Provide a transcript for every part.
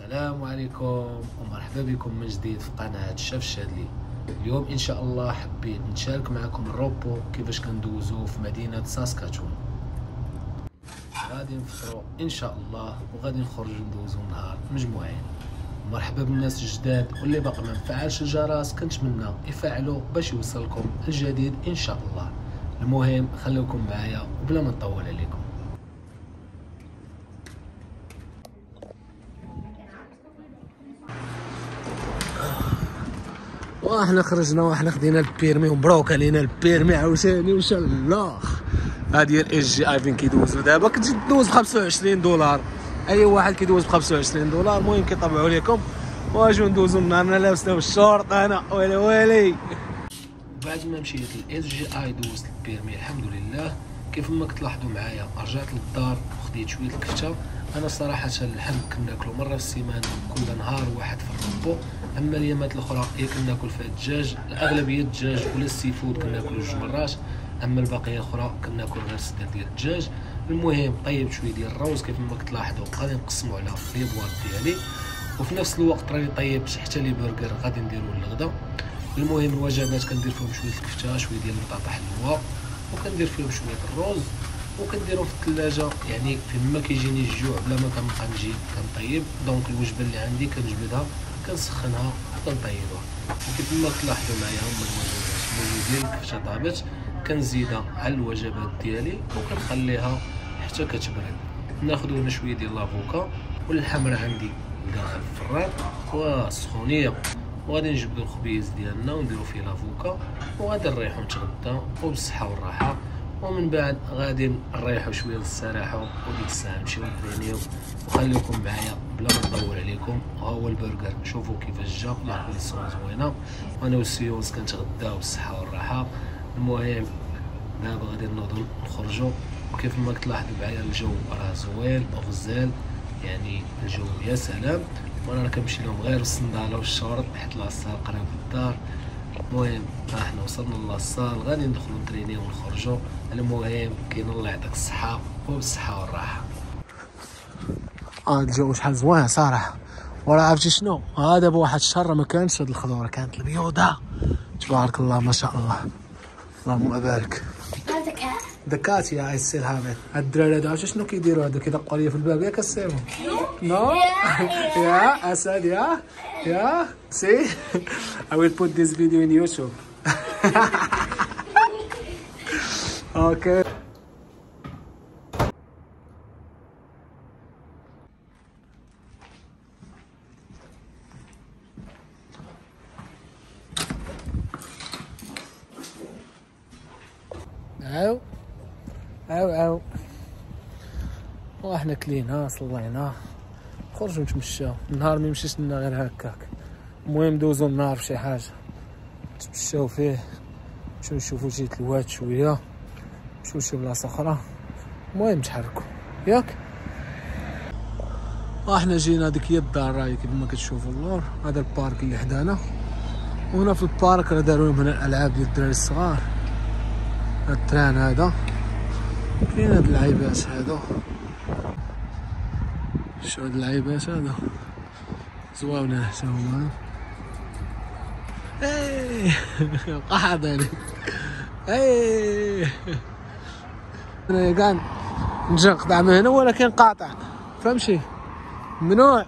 السلام عليكم ومرحبا بكم من جديد في قناة الشاف الشادلي اليوم إن شاء الله حبيت نشارك معكم الروبو كيفاش كندوزو في مدينة ساسكاتون غادي نفطرو إن شاء الله وغادي نخرجو ندوزو نهار مجموعين. مرحبا بالناس الجداد واللي باقي ما مفعلش الجرس كنتمنى يفعلوا باش يوصلكم الجديد إن شاء الله. المهم خليكم معايا وبلا ما نطول عليكم. وإحنا خرجنا وإحنا خدينا ال permis ومبروك علينا ال permis عاوتاني وان شاء الله. هادي ال SGI فين كيدوزو دابا كتجي تدوز ب 25 دولار. أي واحد كيدوز ب 25 دولار المهم كيطبعوا لكم واجو ندوزو النهار لابسنا بالشورط أنا. ويلي ويلي. بعد ما مشيت ل SGI دوزت ال permis الحمد لله. كيف ما كتلاحظوا معايا رجعت للدار وخديت شوية الكفتة. أنا صراحة اللحم كناكلو مرة في السيمانة كل نهار واحد في ال repos أما اليامات الأخرى هي كناكل فيها الدجاج. الأغلبية الدجاج ولا ال seafood كناكلو جوج مرات. أما البقية الأخرى كناكل غير الصدر ديال الدجاج. المهم طيب شوية ديال الروز كيف ما كتلاحظوا غادي نقسموا على les boîtes ديالي. وفي نفس الوقت راني طيبت حتى les burgers غادي نديرو للغدا. المهم الوجبات كندير فيهم شوية الكفتة شوية ديال البطاطا حلوة. وكندير فيهم شوية الروز. وكنديرو في الثلاجة. يعني فيما كيجيني الجوع بلا ما كنبقى نجي كنطيب. donc الوجبة اللي عندي كنجبدها كنسخنها وكنطيبها وكيف ما تلاحظوا معايا هما الوجبات موجودين الكفته طابت كنزيدها على الوجبات ديالي وكنخليها حتى كتبرد. ناخذ هنا شوية ديال لافوكا واللحم راه عندي داخل الفران وسخونيه وغادي نجبدو الخبيز ديالنا ونديرو فيه لافوكا وغادي نريحو نتغدى وبالصحة والراحة. ومن بعد غادي نريحو شوية للسراحه وديك الساعة نمشيو نترينيو وخليكم معايا بلا ما نطول عليكم. ها هو البرجر. شوفوا كيفاش جا. la collation زوينة. وأنا والسيونس كنتغداو بالصحة والراحة. المهم دابا غادي نوضو نخرجوا وكيف ما كتلاحظوا معايا الجو راه زوين وغزال يعني الجو يا سلام. وأنا كنمشي لهم غير الصندالة والشورت حيت la salle قريب الدار. المهم ها حنا وصلنا la salle غادي ندخلو نترينيو ونخرجو المهم كاين الله يعطيك الصحة وبالصحه والراحة. آه الجو شحال زوين صراحة. وراه عرفتي شنو؟ هذا دابا واحد الشهر ما كانش هاد الخضورة كانت البيوضة. تبارك الله ما شاء الله. اللهم بارك. دكات يا اي ستيل هاف ات الدراري هذا عرفتي شنو كيديروا هذا كيدقوا عليا في الباب ياك السيمو نو؟ يا أسد يا Yeah? See? I will put this video in YouTube. okay. عو عو عو واحنا كليناه صليناه خرجوا نتمشاو النهار ما يمشيش لنا غير هكاك. المهم دوزو النهار في شي حاجة. نتمشاو فيه. نمشيو نشوفو شي تلوات شوية. نمشيو شي بلاصة أخرى. المهم نتحركو. ياك؟ إحنا جينا هذيك هي الدار راهي كيف ما كتشوفوا اللور. هذا ال parc اللي حدانا. وهنا في ال parc راه داروا هنا الألعاب ديال الدراري الصغار. ال terrain هذا. كاين هاد اللعيبات هادو. اللعيبات هادو زواونه حتى هما إيه بقى حاضر إيه. أنا كاع نجي نقطع من هنا ولكن قاطع. فهمتي ممنوع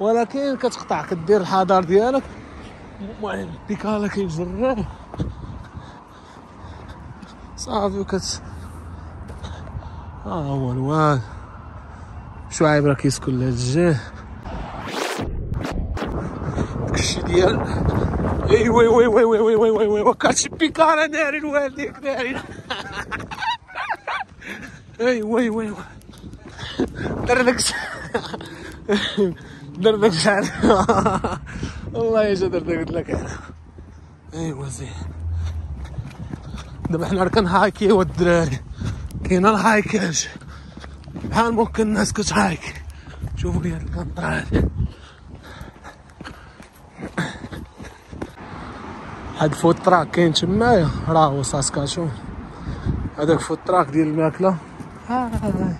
ولكن كتقطع. كدير الحذر ديالك. المهم بيكالا كيجريه صافي وكت. ها هو الواد شعيب راه كيسكن لهاد الجهه داكشي ديال إي وي وي وي وي وي وي وي وي وكاتشي بيكارا ناري الوالديك ناري إي وي وي وي. دار داك دار داك الشعر والله يا داك قلت لك. أنا ايوا زين دابا حنا راه كنهايكيو الدراري. كاين الهايكاج. بحال ممكن الناس كتهايك شوفوا هاد الكونطرا هادي هاد food truck كاين تمايا راه هو ساسكاتون هذاك food truck ديال الماكلة. هاي.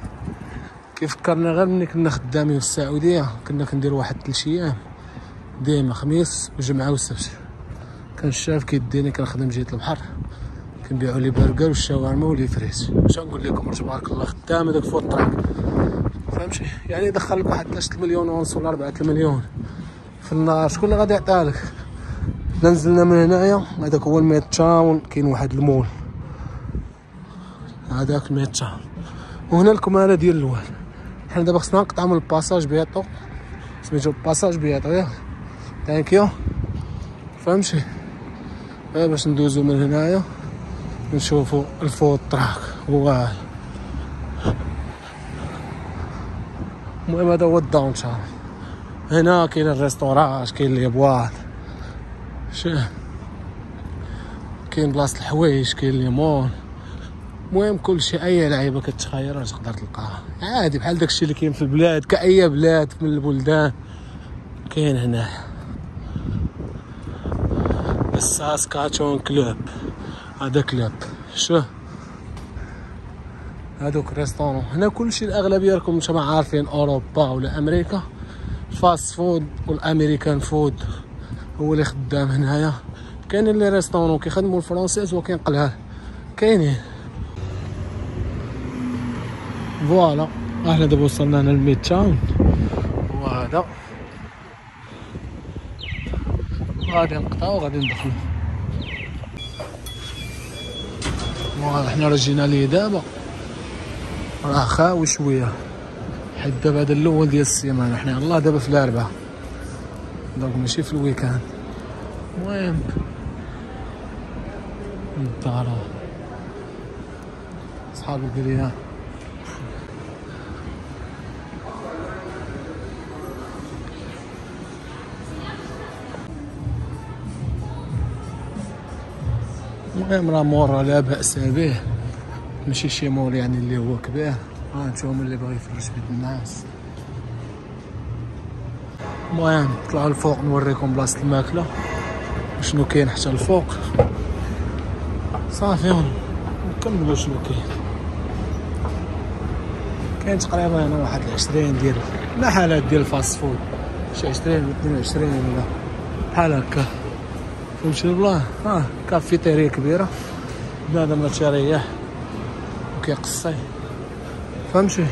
كيفكرنا غير ملي كنا خدامين في السعودية كنا كندير واحد ثلاث أيام. ديما خميس وجمعه وسبت. كان الشاف كيديني كنخدم جهه البحر. كنبيعوا les burgers والشاورما و les frites اش نقول لكم تبارك الله خدام هذاك فوق الطريق فهمتي؟ يعني دخل لك واحد 3 مليون ونص ولا 4 مليون. في النهار شكون اللي غادي يعطيها لك؟ نزلنا من هنايا هذاك هو ال Midtown كاين واحد المول. هذاك ال Midtown وهنا الكمالة ديال الواد حنا دابا خصنا نقطعو من ال passage piéton سميتو passage piéton ياك thank you فهمتي؟ باش ندوزو من هنايا نشوفو ال food truck. واه المهم هذا هو ال downtown هنا كاين ال restaurants كاين les boîtes شو؟ كاين بلاصة الحوايج كاين les malls المهم كلشي أي لعيبة كتخير تقدر تلقاها. عادي بحال داكشي اللي كاين في البلاد كأي بلاد من البلدان. كاين هنايا ال Saskatchewan club. هذا club show؟ هذوك restaurants. هنا كلشي الأغلبية راكم نتوما عارفين أوروبا ولا أمريكا. ال fast food وال American food هو اللي خدام هنايا. كاينين les restaurants كيخدموا ال française وكاين قلال كاينين. voilà. إحنا دابا وصلنا هنا لل Midtown. وهذا غادي نقطعو غادي ندخلو voilà حنا رجينا ليه دابا. راه خاوي شوية حيت دابا هذا الأول ديال السيمانة. حنا يالله دابا في الاربعاء donc ماشي في ال weekend. المهم. الدار صحاب القريه المهم راه مور لا بأس به. ماشي شي مول يعني اللي هو كبير. ها أنتم اللي باغي يفرج بيد الناس. المهم طلعوا الفوق نوريكم بلاصة الماكلة. شنو كاين حتى الفوق؟ صافي نكملوا شنو كاين. كاين تقريبا هنا واحد 20 ديال محلات ديال ال fast food شي 20 22 ولا بحال هكا. فهمتي الله. ها كافيتيريا كبيرة. بنادم تيريح وكيقصي. فهمتي؟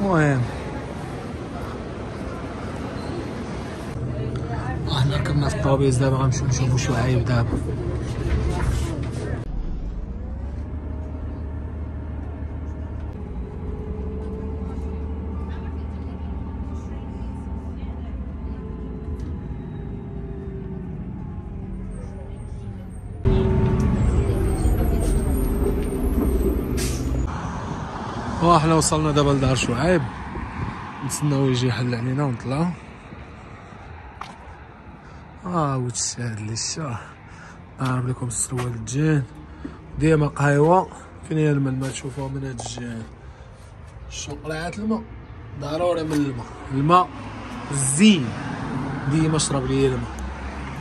المهم. إحنا كنا في الطوبيز دابا غنمشيو نشوفو شعيب دابا. وإحنا وصلنا دابا لدار شعيب نتسناو يجي يحل علينا ونطلعو آه وش هاد الشاه. نعرف لكم السروال الجين ديما قهيوة. فين هي الماء؟ الماء تشوفوها من هاد الجهة شو قلعات الماء. ضروري من الماء. الماء الزين. ديما اشرب لي الماء.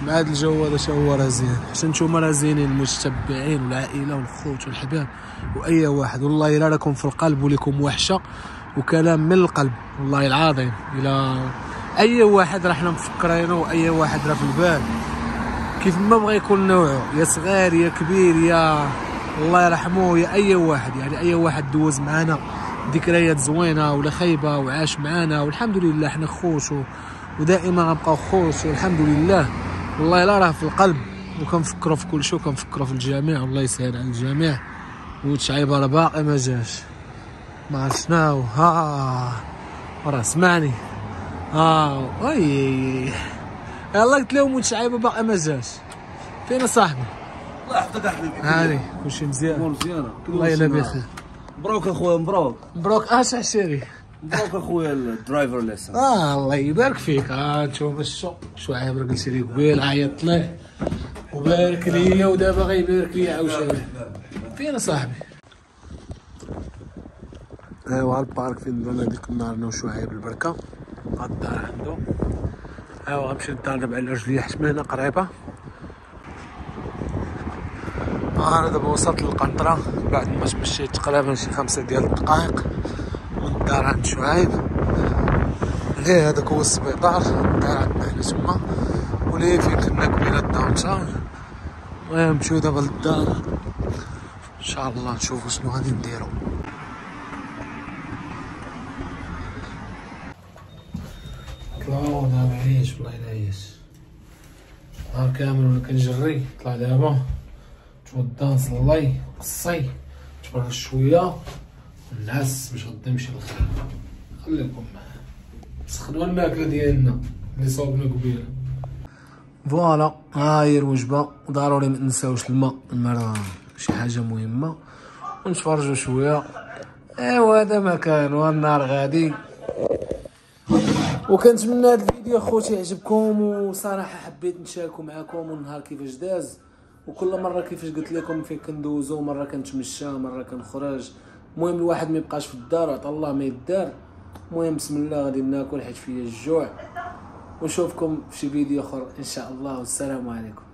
مع هاد الجو هذا هو راه زين. حتى نتوما راه زينين المتتبعين والعائله والخوت والحباب. وأي واحد والله إلا راكم في القلب ولكم وحشة وكلام من القلب. والله العظيم إلى أي واحد راه حنا مفكرينه وأي واحد راه في البال. كيف ما بغى يكون نوعه يا صغير يا كبير يا الله يرحمه يا أي واحد. يعني أي واحد دوز معانا ذكريات زوينة ولا خايبة وعاش معانا والحمد لله حنا خوش ودائما غنبقاو خوش والحمد لله. والله لا راه في القلب. وكنفكروا في كل شيء وكنفكروا في الجميع. والله يسهل على الجميع. وتشعيبه راه باقي ما جاش. ما عرفت شناهو. ها راه سمعني. ها وي يلا قلت لهم متشعيبه باقي ما جاش. فين صاحبي؟ الله يحفظك حبيبي هاني كلشي مزيان. امور مزيانة. الله يلا بخير. مبروك أخويا مبروك. مبروك. اش عشيري مبروك اخويا الدرايفر ليسن آه الله يبارك فيك. آه نشوف الشو شعيب راه قلت لي قبيل؟ عيطت ليه وبارك ليا ودابا غيبارك ليا عاوتاني فين صاحبي. ايوا البارك فين درنا ديك النهار أنا وشعيب البركة؟ الدار عنده ايوا غنمشي للدار دابا على رجلي حيت من هنا قريبة. أنا دابا وصلت للقنطرة بعد ما تمشيت تقريبا شي خمسة ديال الدقائق. الدار عند شعيب ليه هذاك هو السبيطار؟ الدار عندنا حنا تما وليه فين كنا قبيله ال downtown المهم نمشيو دابا للدار. إن شاء الله نشوفو شنو غادي نديرو. طلعو دابا عيش والله إلا عيش نهار كامل وأنا كنجري طلع دابا. توضا نصلي قصي تبرد شوية. ونعس باش غدا نمشي للخدمة خليكم معايا سخنوا الماكله ديالنا اللي صوبنا قبيلة. voilà ها هي الوجبه ضروري ما ننساوش الماء. الماء راه شي حاجة مهمة. ونتفرجوا شوية. إيوا هذا ما كان والنهار غادي. وكنتمنى هذا الفيديو اخوتي يعجبكم وصراحة حبيت نشاركو معكم والنهار كيفاش داز. وكل مرة كيفاش قلت لكم فين كندوزو مرة كنتمشى مرة كنخرج. المهم الواحد ما يبقاش في الدار عطا الله ما يدار. المهم بسم الله غادي ناكل حيت فيا الجوع. ونشوفكم في شي فيديو آخر. إن شاء الله والسلام عليكم.